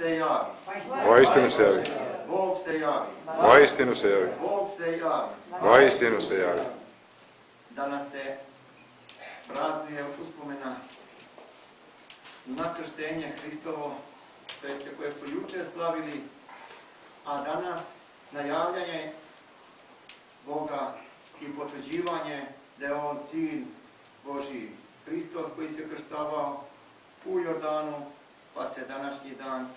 se javi. Voistinu se javi. Bog se javi. Voistinu se javi. Bog se javi. Voistinu se javi. Danas se praznuje uspomena na krštenje Hristovo, to jeste koje smo juče slavili, a danas najavljanje Boga i potvrđivanje da je On sin Boži, Hristos koji se krštavao u Jordanu, pa se današnji dan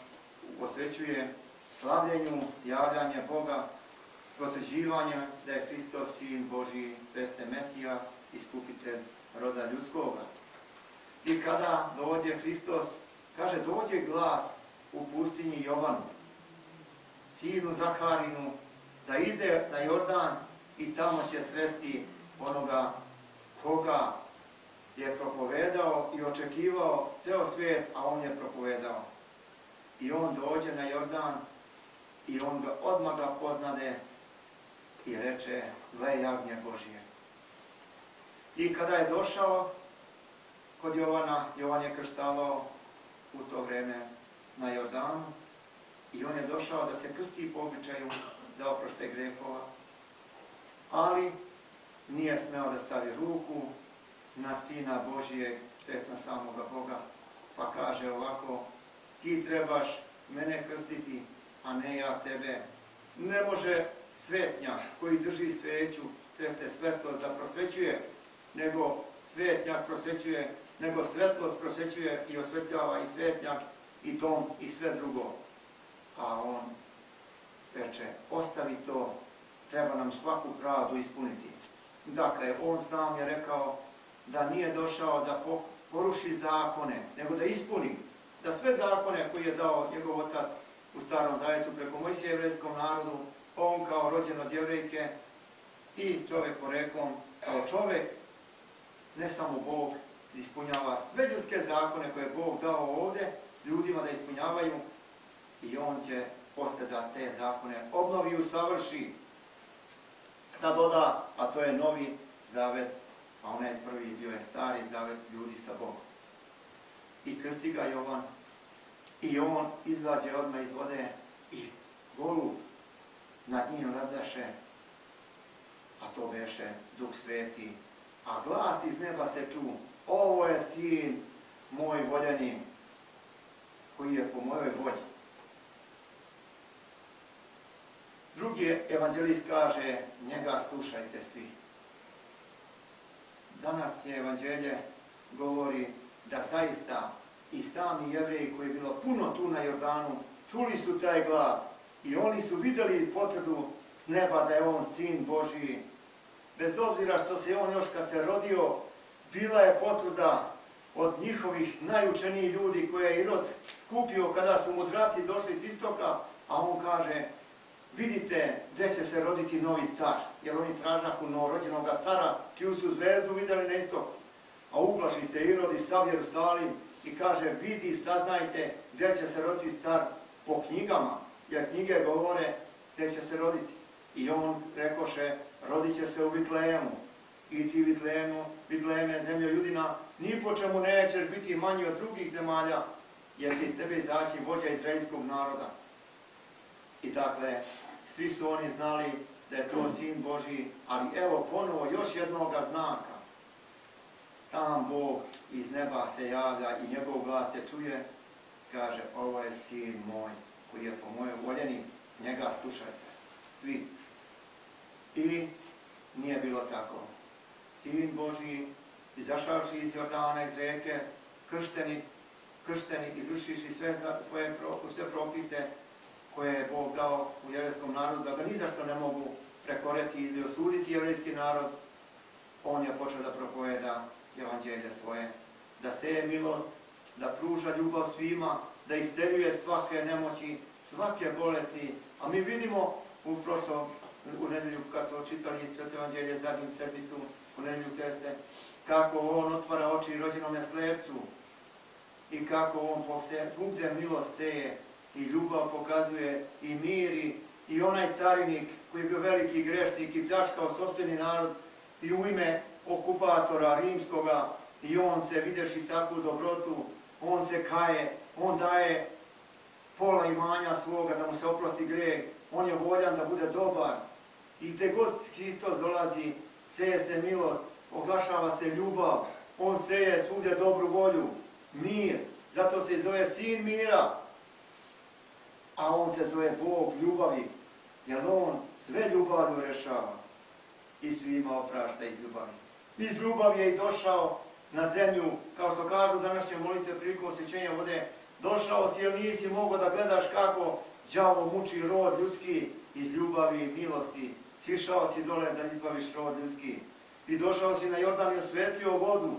posvećuje slavljenju, javljanje Boga, potvrđivanje da je Hristos sin Boži, peste Mesija, iskupitelj roda ljudskoga. I kada dođe Hristos, kaže, dođe glas u pustinji Jovanu, sinu Zaharinu, da ide na Jordan i tamo će sresti onoga koga je propovedao i očekivao ceo svijet, a on je propovedao. I on dođe na Jordan i on ga odmah ga poznade i reče, gle jagnje Božije. I kada je došao kod Jovana, Jovan je krštavao u to vreme na Jordanu i on je došao da se krsti po običaju da oprošte grehova, ali nije smeo da stavi ruku na Sina Božije, tj. na samoga Boga, pa kaže ovako, ti trebaš mene krstiti, a ne ja tebe. Ne može svetnjak koji drži sveću, teste svetlost da prosvećuje, nego svetnjak prosvećuje, nego svetlost prosvećuje i osvetljava i svetnjak i dom i sve drugo. A on reče, ostavi to, treba nam svaku pravdu ispuniti. Dakle, on sam je rekao da nije došao da poruši zakone, nego da ispuni, da sve zakone koje je dao njegov otac u starom zavetu preko Mojsije jevrijskom narodu, on kao rođen od jevrejke i čovjek poreklom, kao čovjek, ne samo Bog, ispunjava sve ljudske zakone koje je Bog dao ovde, ljudima da ispunjavaju i on će posle da te zakone obnovi i usavrši, da doda, a to je novi zavet, a onaj prvi bio je stari zavet ljudi sa Bogom. I krsti ga Jovan, i on izlađe odmah iz vode i golu nad njim radaše, a to veše Duh Sveti, a glas iz neba se ču, ovo je sin moj voljeni, koji je po mojoj volji. Drugi evanđelist kaže, njega slušajte svi. Danas je evanđelje govori da zaista i sami jevreji koji je bilo puno tu na Jordanu, čuli su taj glas i oni su videli potrebu s neba da je on sin Božiji. Bez obzira što se on još kad se rodio, bila je potruda od njihovih najučenijih ljudi koje je Irod skupio kada su mudraci došli s istoka, a on kaže, vidite gdje će se roditi novi car, jer oni tražaku novorođenog cara, čiju su zvezdu videli na istoku. Uplaši se Irod i sav Jerusalim i kaže, vidi, saznajte gdje će se roditi star po knjigama, jer knjige govore gdje će se roditi. I on rekoše, rodit će se u Vitlejemu. I ti Vitlejemu, Vitlejeme, zemlja Judina, ni po čemu nećeš biti manji od drugih zemalja, jer će iz tebe izaći vođa izraelskog naroda. I dakle, svi su oni znali da je to sin Boži, ali evo ponovo još jednoga znaka. Sam Bog iz neba se javlja i njegov glas se čuje, kaže, ovo je sin moj, koji je po mojoj voljeni, njega slušajte, svi. I nije bilo tako. Sin Boži, izašavši iz Jordana, iz reke, kršteni, kršteni, izvršiši sve svoje sve propise, koje je Bog dao u jevreskom narodu, da ga ni zašto ne mogu prekoreti ili osuditi jevreski narod, on je počeo da propoveda evanđelje svoje, da seje milost, da pruža ljubav svima, da isteruje svake nemoći, svake bolesti. A mi vidimo u prošlom, u nedelju kad smo čitali sveto evanđelje zadnju sedmicu, u nedelju teste, kako on otvara oči rođenome slepcu i kako on po svugde milost seje, i ljubav pokazuje i miri i onaj carinik koji je bio veliki grešnik i pljačkao sobstveni narod i u ime okupatora rimskoga i on se videši takvu dobrotu, on se kaje, on daje pola imanja svoga, da mu se oprosti greh, on je voljan da bude dobar. I te god Hristos dolazi, seje se milost, oglašava se ljubav, on seje svugdje dobru volju, mir, zato se zove sin mira, a on se zove Bog ljubavi, jer on sve ljubavlju rešava i svima oprašta iz ljubavi. Iz ljubavi je i došao na zemlju, kao što kažu današnje molitve prilikom osjećenja vode, došao si jer nisi mogao da gledaš kako đavo muči rod ljudski iz ljubavi i milosti. Sišao si dole da izbaviš rod ljudski. I došao si na Jordan i osvetio vodu.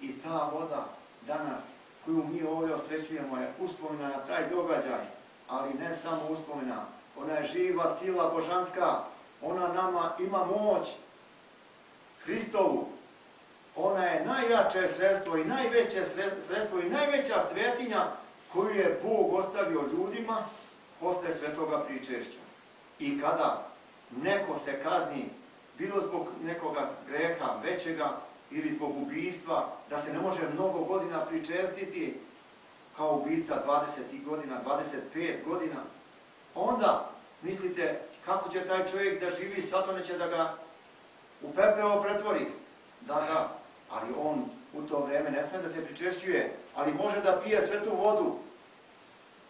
I ta voda danas koju mi ovdje osvećujemo je uspomina na taj događaj, ali ne samo uspomina. Ona je živa sila božanska, ona nama ima moć Hristovu. Ona je najjače sredstvo i najveće sredstvo i najveća svetinja koju je Bog ostavio ljudima posle svetoga pričešća. I kada neko se kazni, bilo zbog nekoga greha većega ili zbog ubijstva, da se ne može mnogo godina pričestiti kao ubica 20 godina, 25 godina, onda mislite kako će taj čovjek da živi, satone će da ga u pepeo pretvori, da ga, ali on u to vreme ne smije da se pričešćuje, ali može da pije svetu vodu.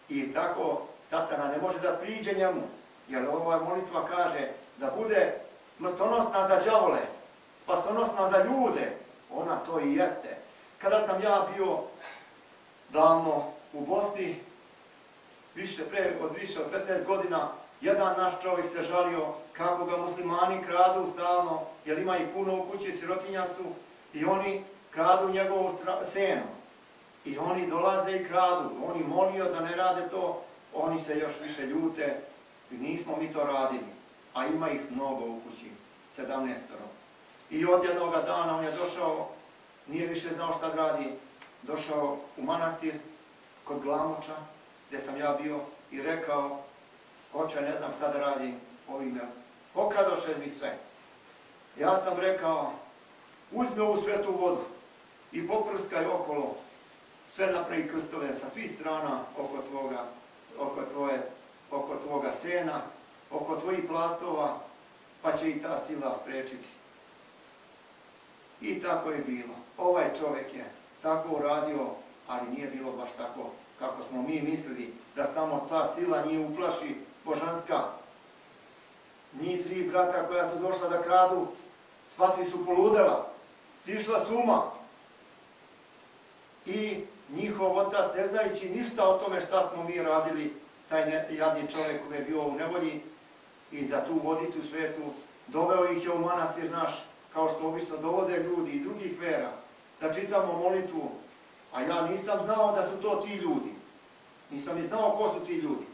I tako satana ne može da priđe njemu, jer ova molitva kaže da bude smrtonosna za džavole, spasonosna za ljude, ona to i jeste. Kada sam ja bio davno u Bosni, više pre, od više od 15 godina, jedan naš čovjek se žalio kako ga muslimani kradu stalno, jer ima i puno u kući, sirotinja su, i oni kradu njegovu senu. I oni dolaze i kradu, oni molio da ne rade to, oni se još više ljute, i nismo mi to radili, a ima ih mnogo u kući, 17. I od jednog dana on je došao, nije više znao šta radi, došao u manastir kod Glamoča, gdje sam ja bio, i rekao, oče, ne znam šta da radim ovime, pokadoše mi sve. Ja sam rekao, uzmi ovu svetu vodu i poprskaj okolo, sve napravi krstove sa svih strana oko tvoga, oko tvoje, oko tvoga sena, oko tvojih plastova, pa će i ta sila sprečiti. I tako je bilo. Ovaj čovjek je tako uradio, ali nije bilo baš tako kako smo mi mislili, da samo ta sila nije uplaši božanska. Njih tri brata koja su došla da kradu, svatri su poludela, sišla suma. I njihov otac, ne znajući ništa o tome šta smo mi radili, taj jadni čovjek koji je bio u nevolji i za tu vodicu svetu, doveo ih je u manastir naš, kao što obično dovode ljudi i drugih vera, da čitamo molitvu, a ja nisam znao da su to ti ljudi. Nisam ni znao ko su ti ljudi.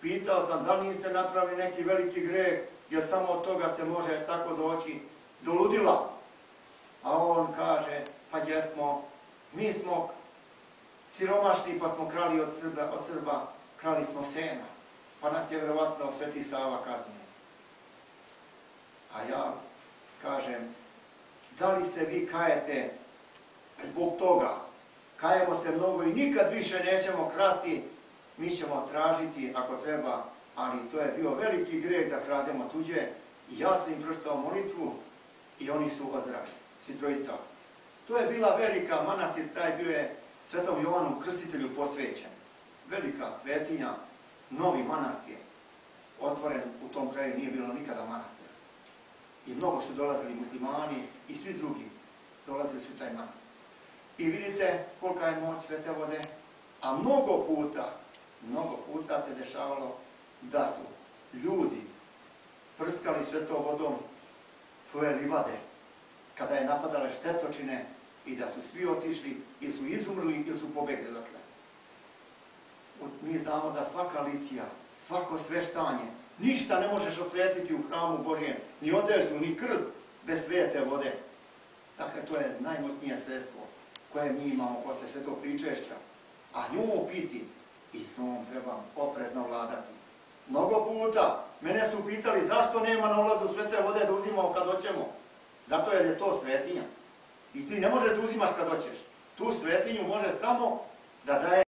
Pitao sam da niste napravili neki veliki greh, jer samo od toga se može tako doći do ludila. A on kaže, pa jesmo, mi smo siromašni pa smo krali od Srba, od Srba krali smo sena, pa nas je vjerovatno Sveti Sava kaznio. A ja kažem, da li se vi kajete zbog toga? Kajemo se mnogo i nikad više nećemo krasti, mi ćemo tražiti ako treba, ali to je bio veliki greh da krademo tuđe i ja sam im proštao molitvu i oni su ozdravili svi trojica. To je bila velika manastir, taj bio je Svetom Jovanu Krstitelju posvećen. Velika svetinja, novi manastir, otvoren u tom kraju, nije bilo nikada manastir. I mnogo su dolazili muslimani i svi drugi dolazili su taj manastir. I vidite kolika je moć svete vode, a mnogo puta, mnogo puta se dešavalo da su ljudi prskali svetom vodom svoje livade, kada je napadala štetočine i da su svi otišli i su izumrli ili su pobegli dotle. Mi znamo da svaka litija, svako sveštanje, ništa ne možeš osvetiti u hramu Božijem, ni odeždu, ni krst bez svete vode. Dakle, to je najmotnije sredstvo koje mi imamo posle svetog pričešća. A nju piti i s njom trebam oprezno vladati. Mnogo puta mene su pitali zašto nema na ulazu svete vode da uzimamo kad hoćemo. Zato jer je to svetinja. I ti ne možeš da uzimaš kad hoćeš. Tu svetinju može samo da daje